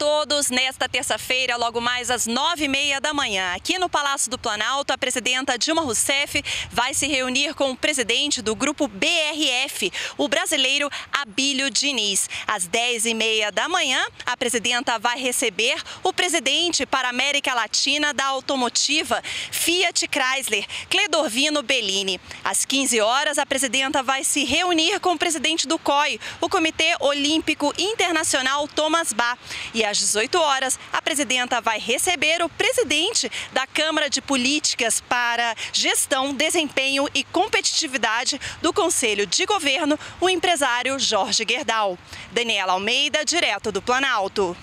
todos. Nesta terça-feira, logo mais às nove e meia da manhã, aqui no Palácio do Planalto, a presidenta Dilma Rousseff vai se reunir com o presidente do grupo BRF, o brasileiro Abílio Diniz. Às dez e meia da manhã, a presidenta vai receber o presidente para a América Latina da automotiva Fiat Chrysler, Cledorvino Bellini. Às 15 horas, a presidenta vai se reunir com o presidente do COI, o Comitê Olímpico Internacional Thomas Bach. E às 18 horas, a presidenta vai receber o presidente da Câmara de Políticas para Gestão, Desempenho e Competitividade do Conselho de Governo, o empresário Jorge Gerdau. Daniela Almeida, direto do Planalto.